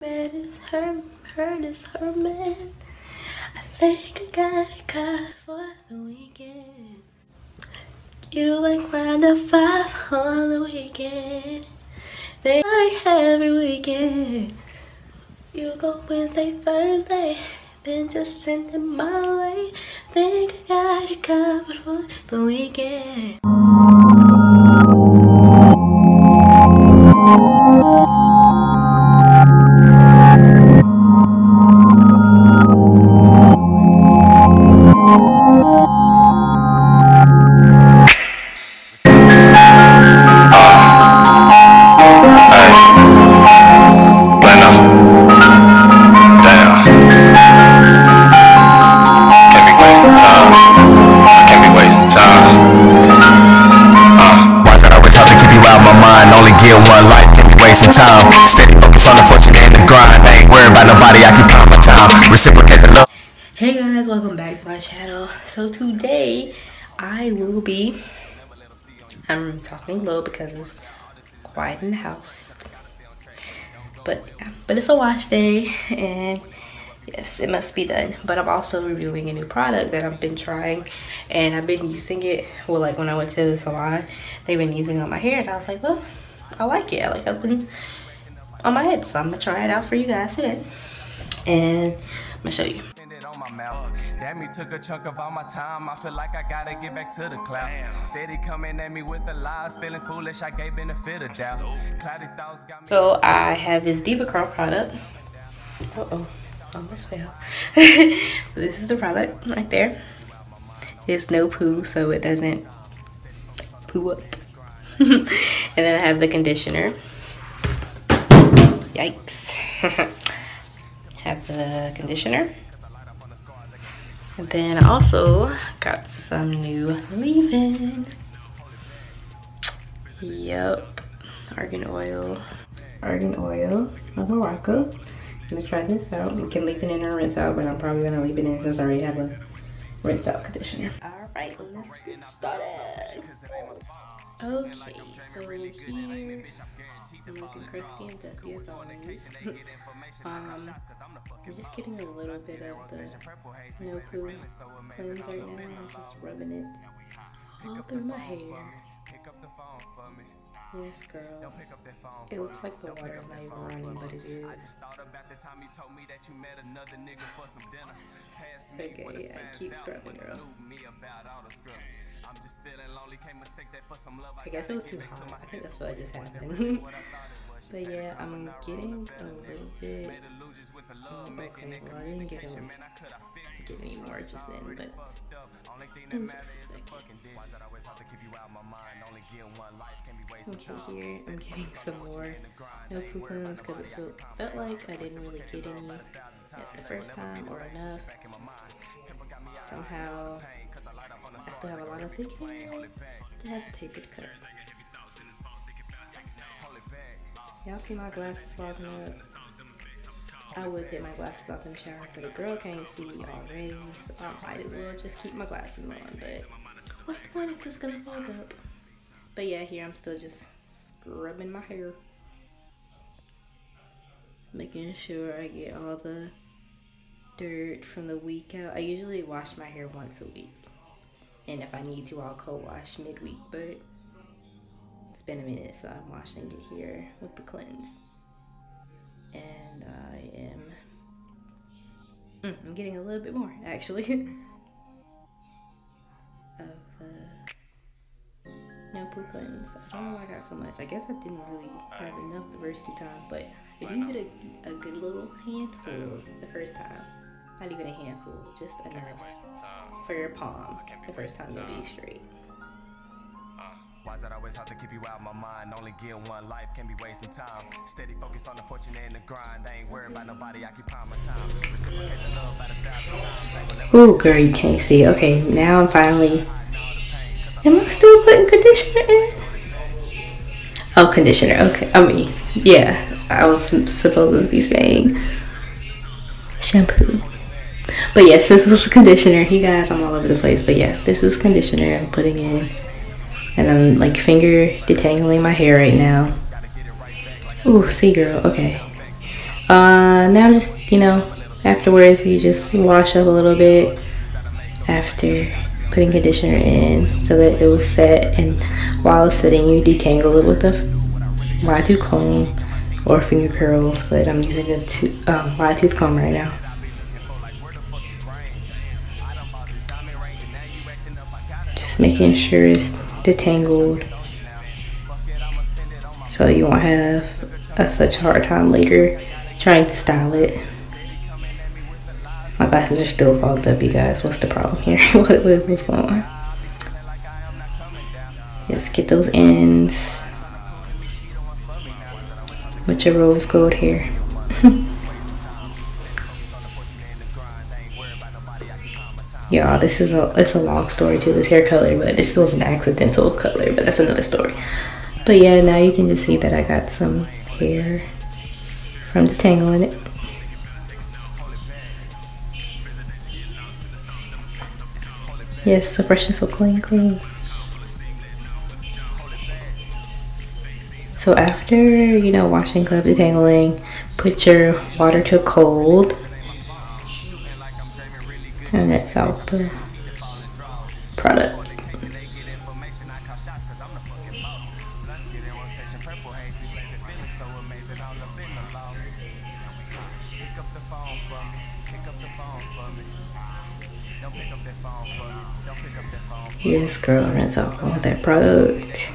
Man is her, hurt is her man. I think I got it covered for the weekend. You ain't round the five on the weekend. They like every weekend. You go Wednesday, Thursday, then just send them my way. Think I got it covered for the weekend. Channel. So today I will be I'm talking low because it's quiet in the house. But but it's a wash day and yes, it must be done. But I'm also reviewing a new product that I've been trying and I've been using it. Well, like when I went to the salon, they've been using it on my hair and I was like, well, I like it. I like I've been on my head. So I'm gonna try it out for you guys today. And I'm gonna show you. That me took a chunk of all my time. I feel like I gotta get back to the cloud. Steady coming at me with the lies, feeling foolish. I gave benefit of doubt. Cloudy thoughts got me. So I have this DevaCurl product. Uh oh, almost fell. this is the product right there. It's no poo, so it doesn't poo up. and then I have the conditioner. Yikes. have the conditioner. And then I also got some new leave-in. Yep. Argan oil. Argan oil of Morocco. I'm gonna try this out. We can leave it in or rinse out, but I'm probably gonna leave it in since I already have a rinse out conditioner. Alright, let's get started. Okay, so here I'm looking crusty and dusty as always. um, I'm just getting a little bit of the no poo cleanse right now. I'm just rubbing it all through my hair. Yes, girl. It looks like the water's not even running, but it is. Okay, yeah, keep scrubbing, girl. I guess it was too hot. I think that's what just happened. but yeah, I'm getting a little bit. okay, well I didn't get, a, get any more just then, but in just a Okay, here I'm getting some more no poo because it felt, felt like I didn't really get any at the first time or enough. Somehow I have a lot of thick hair to have tapered cut. Y'all see my glasses fogging up? I would take my glasses off in the shower, but a girl can't see already, so I might as well just keep my glasses on. But what's the point if it's gonna fog up? But yeah, here I'm still just scrubbing my hair. Making sure I get all the dirt from the week out. I usually wash my hair once a week. And if I need to, I'll co-wash midweek, but it's been a minute, so I'm washing it here with the cleanse. And I am, mm, I'm getting a little bit more, actually, of uh, no poo cleanse. I don't know why I got so much. I guess I didn't really have enough the first two times, but if you get a, a good little handful the first time, not even a handful, just enough for your palm oh, the first time you'll be straight. Uh, Why is that always hard to keep you out my mind? Only get one life, can be wasting time. Steady focus on the fortune and the grind. I ain't worried about nobody, I keep my time. Reciprocate the love about a thousand times. Ooh, girl, you can't see. Okay, now I'm finally. Am I still putting conditioner in? Oh, conditioner. Okay. I mean, yeah. I was supposed to be saying shampoo. But yes, this was conditioner. You guys, I'm all over the place. But yeah, this is conditioner I'm putting in. And I'm like finger detangling my hair right now. Ooh, see girl, okay. Uh, now I'm just, you know, afterwards you just wash up a little bit after putting conditioner in so that it will set and while it's sitting you detangle it with a wide tooth comb or finger curls but I'm using a um, wide tooth comb right now. Making sure it's detangled so you won't have a, such a hard time later trying to style it. My glasses are still fogged up, you guys. What's the problem here? what, what's going on? Let's get those ends with your rose gold hair. Y'all, this is a it's a long story to this hair color, but this was an accidental color, but that's another story. But yeah, now you can just see that I got some hair from detangling it. Yes, so fresh and so clean, clean. So after, you know, washing, clip, detangling, put your water to cold. And out the product. Yes, girl, rinse off all that product.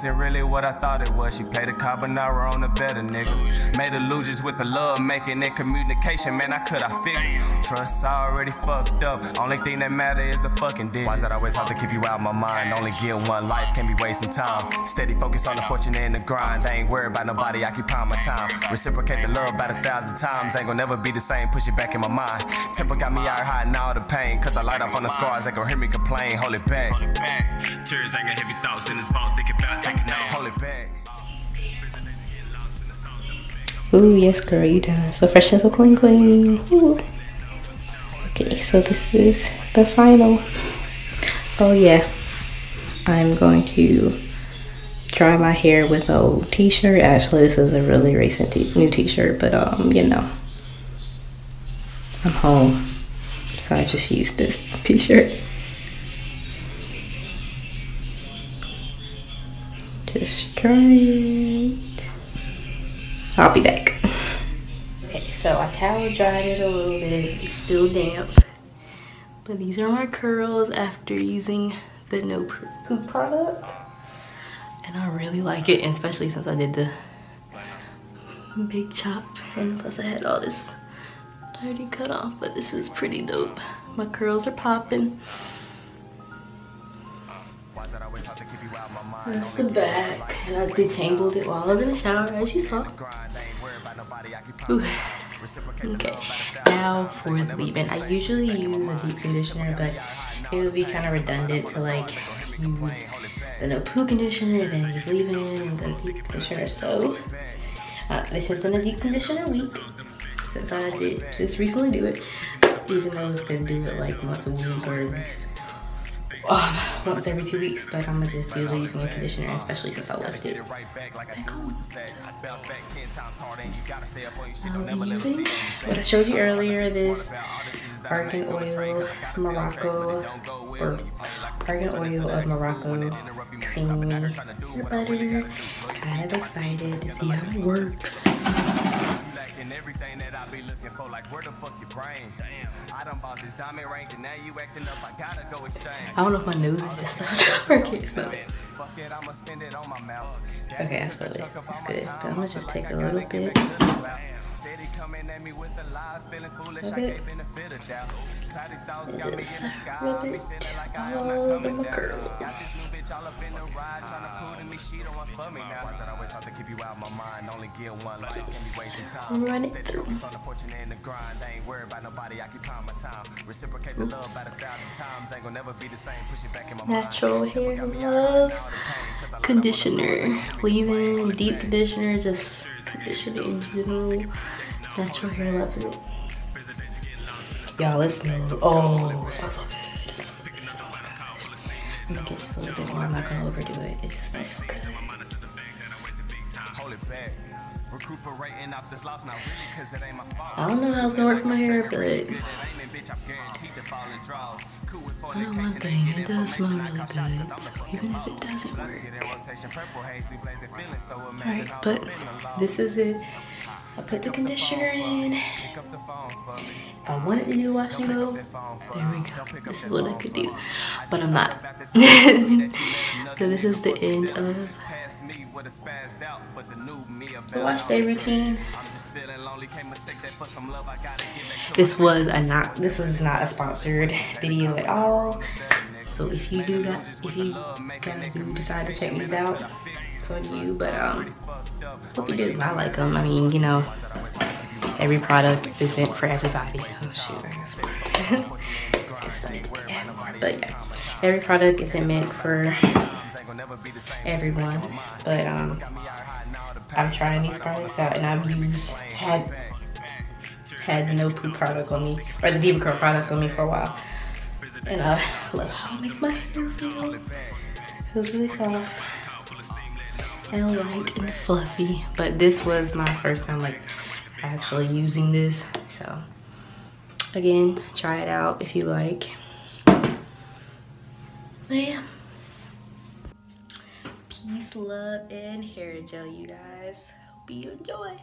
Wasn't really what I thought it was. She played a carbonara on a better nigga. Made illusions with the love making and communication. Man, I could, I figure. Trust already fucked up. Only thing that matter is the fucking digits. Why's that always hard to keep you out my mind? Only get one life, can't be wasting time. Steady focus on the fortune and the grind. I ain't worried about nobody, occupy my time. Reciprocate the love about a thousand times. Ain't gonna never be the same, push it back in my mind. Temper got me out hiding all the pain. Cut the light off on the scars, ain't gonna hear me complain. Hold it back. Tears ain't got heavy thoughts in his vault, thinking about taking out. Hold it back. Ooh, yes, girl, you done. So fresh and so clean, clean. Ooh. Okay, so this is the final. Oh, yeah. I'm going to dry my hair with a old t-shirt. Actually, this is a really recent new t-shirt, but, um, you know, I'm home. So I just used this t-shirt. Dry it. I'll be back. Okay, so I towel dried it a little bit. It's still damp. But these are my curls after using the No Poop product. And I really like it, and especially since I did the big chop. And plus I had all this already cut off, but this is pretty dope. My curls are popping. That's the back, and I detangled it while I was in the shower, as you saw. Ooh. Okay, now for the leave-in. I usually use a deep conditioner, but it would be kind of redundant to like use the no poo conditioner, then use leave-in and the deep conditioner. So uh, this isn't a deep conditioner week since I did just recently do it, even though I was gonna do it like once a week or oh, once every two weeks, but I'm gonna just do the leave-in conditioner, especially since I left it back home. Um, I'll be using what I showed you earlier, this argan oil Morocco, or argan oil of Morocco creamy butter. Kind of excited to see how it works everything that I be looking for. Like, where the fuck your brain? I done bought this diamond ring, and now you acting up. I gotta go exchange. I don't know if my nose is just stopped working. Smell it. Okay, I smell it. It's good. But I'm gonna just take a little bit. Steady coming at me with the lies, feeling foolish. I can't benefit of doubt. Cloudy thoughts got me in the sky. Me feeling like I am not coming down. Got this new bitch all up in the ride, trying to pull to me. She don't want for me now. Why I always have to keep you out my mind? Only get one life, can't be wasting time. Run it through. Focus on the fortune and the grind. I ain't worried about nobody. I keep my time. Reciprocate the love about a thousand times. Ain't gonna never be the same. Push it back in my mind. Natural hair loves conditioner. Leave-in deep conditioner, just condition in general. Natural hair loves it. Y'all, it smells. Oh, it smells so good. It smells so good. I'm gonna get just a little bit more. I'm not gonna overdo it. It just smells so good. Hold it back. I don't know how it's gonna work for my hair, but I know one thing, it does smell really good. So even if it doesn't work. Alright, but this is it. I put the conditioner in. If I wanted to do wash and go, there we go. This is what I could do, but I'm not. so this is the end of the wash day routine. This was a not this was not a sponsored video at all. So if you do that, if you guys do decide to check these out, it's on you. But um, hope you do. I like them. I mean, you know, every product isn't for everybody. Oh shoot, I guess. but yeah, every product isn't meant for everyone. But um, I'm trying these products out, and I've used had had no poo product on me, or the DevaCurl product on me for a while. And I love how it makes my hair feel. It feels really soft and light and fluffy. But this was my first time like actually using this. So again, try it out if you like. But yeah. Peace, love, and hair gel, you guys. Hope you enjoy.